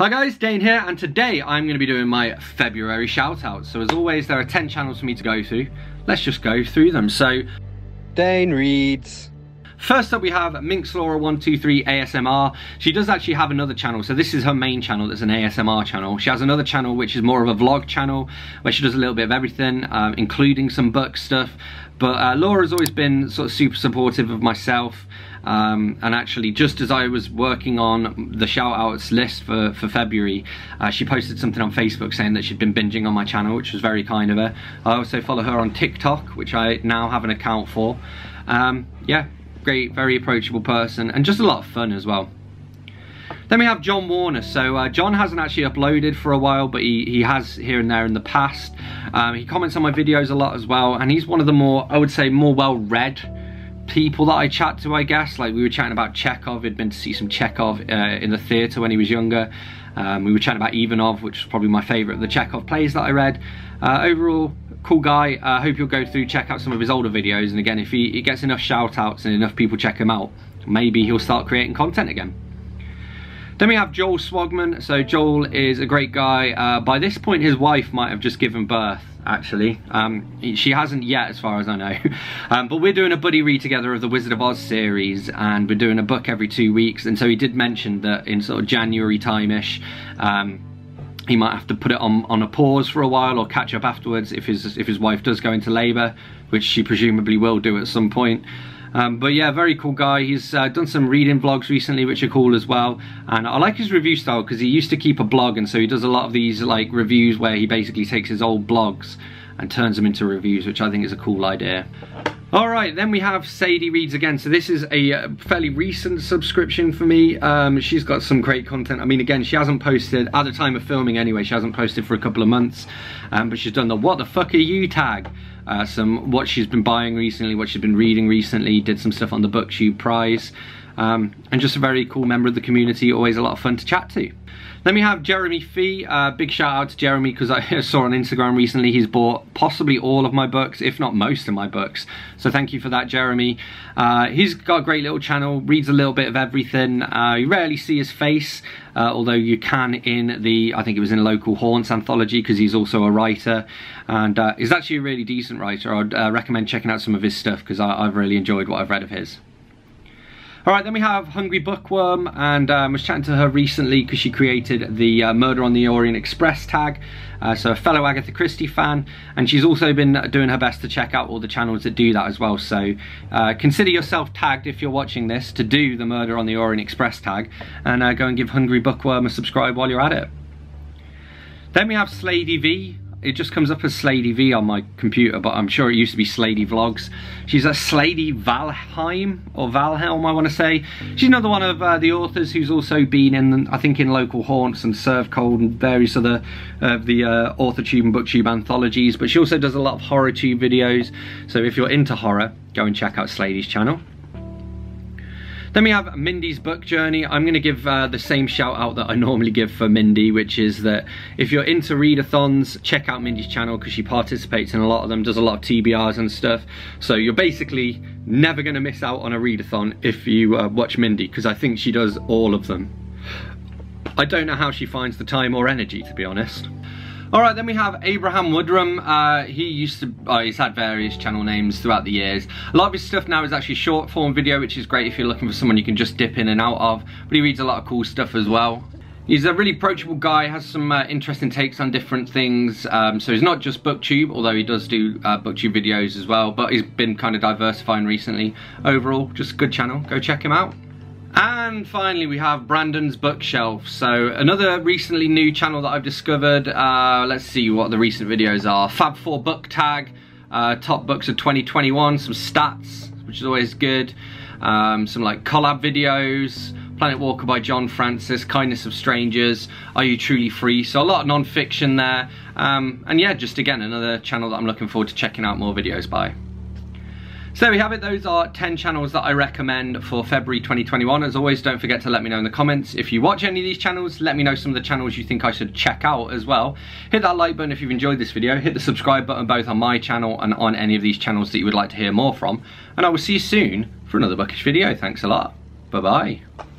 Hi guys, Dane here, and today I'm going to be doing my February shoutouts. So as always, there are 10 channels for me to go through. Let's just go through them. So, Dane reads. First up we have Minxlaura123 ASMR. She does actually have another channel, so this is her main channel that's an ASMR channel. She has another channel which is more of a vlog channel where she does a little bit of everything, um, including some book stuff. But uh, Laura's always been sort of super supportive of myself um, and actually, just as I was working on the shout outs list for, for February, uh, she posted something on Facebook saying that she'd been binging on my channel, which was very kind of her. I also follow her on TikTok, which I now have an account for. Um, yeah, great, very approachable person, and just a lot of fun as well. Then we have John Warner. So uh, John hasn't actually uploaded for a while, but he, he has here and there in the past. Um, he comments on my videos a lot as well, and he's one of the more, I would say, more well-read people that I chat to, I guess. Like we were chatting about Chekhov, he'd been to see some Chekhov uh, in the theatre when he was younger. Um, we were chatting about Ivanov, which is probably my favourite of the Chekhov plays that I read. Uh, overall, cool guy. I uh, hope you'll go through, check out some of his older videos. And again, if he, he gets enough shout outs and enough people check him out, maybe he'll start creating content again. Then we have Joel Swagman. So Joel is a great guy. Uh, by this point, his wife might have just given birth actually. Um, she hasn't yet, as far as I know. Um, but we're doing a buddy read together of the Wizard of Oz series, and we're doing a book every two weeks. And so he did mention that in sort of January time-ish, um, he might have to put it on, on a pause for a while or catch up afterwards if his, if his wife does go into labour, which she presumably will do at some point. Um, but yeah, very cool guy. He's uh, done some reading vlogs recently, which are cool as well. And I like his review style because he used to keep a blog, and so he does a lot of these like reviews where he basically takes his old blogs and turns them into reviews, which I think is a cool idea. All right, then we have Sadie Reads again. So this is a uh, fairly recent subscription for me. Um, she's got some great content. I mean, again, she hasn't posted, at the time of filming anyway, she hasn't posted for a couple of months. Um, but she's done the what the fuck are you tag. Uh, some what she's been buying recently, what she's been reading recently, did some stuff on the BookTube prize. Um, and just a very cool member of the community, always a lot of fun to chat to. Then we have Jeremy Fee. Uh, big shout out to Jeremy because I saw on Instagram recently he's bought possibly all of my books, if not most of my books. So thank you for that, Jeremy. Uh, he's got a great little channel, reads a little bit of everything. Uh, you rarely see his face, uh, although you can in the, I think it was in Local Haunts anthology because he's also a writer. And uh, he's actually a really decent writer. I'd uh, recommend checking out some of his stuff because I've really enjoyed what I've read of his. All right, then we have Hungry Bookworm, and um, was chatting to her recently because she created the uh, Murder on the Orient Express tag. Uh, so a fellow Agatha Christie fan, and she's also been doing her best to check out all the channels that do that as well. So uh, consider yourself tagged if you're watching this to do the Murder on the Orient Express tag, and uh, go and give Hungry Bookworm a subscribe while you're at it. Then we have Slaidey V, it just comes up as Slaidey V on my computer, but I'm sure it used to be Slaidey Vlogs. She's a Slaidey Valheim, or Valhelm, I want to say. She's another one of uh, the authors who's also been in, I think, in Local Haunts and Serve Cold and various other of uh, the uh, AuthorTube and BookTube anthologies. But she also does a lot of horror tube videos, so if you're into horror, go and check out Slaidey's channel. Then we have Mindy's book journey. I'm going to give uh, the same shout out that I normally give for Mindy, which is that if you're into readathons, check out Mindy's channel because she participates in a lot of them, does a lot of TBRs and stuff. So you're basically never going to miss out on a readathon if you uh, watch Mindy because I think she does all of them. I don't know how she finds the time or energy, to be honest. All right, then we have Abraham Woodrum. Uh, he used to, oh, he's had various channel names throughout the years. A lot of his stuff now is actually short form video, which is great if you're looking for someone you can just dip in and out of. But he reads a lot of cool stuff as well. He's a really approachable guy, has some uh, interesting takes on different things. Um, so he's not just booktube, although he does do uh, booktube videos as well, but he's been kind of diversifying recently. Overall, just a good channel. Go check him out. And finally we have Brandon's Bookshelf. So another recently new channel that I've discovered. Uh, let's see what the recent videos are. Fab 4 Book Tag, uh, top books of 2021, some stats, which is always good. Um, some like collab videos, Planet Walker by John Francis, Kindness of Strangers, Are You Truly Free? So a lot of non-fiction there. Um, and yeah, just again, another channel that I'm looking forward to checking out more videos by. So there we have it, those are 10 channels that I recommend for February 2021. As always, don't forget to let me know in the comments. If you watch any of these channels, let me know some of the channels you think I should check out as well. Hit that like button if you've enjoyed this video, hit the subscribe button both on my channel and on any of these channels that you would like to hear more from. And I will see you soon for another bookish video. Thanks a lot. Bye-bye.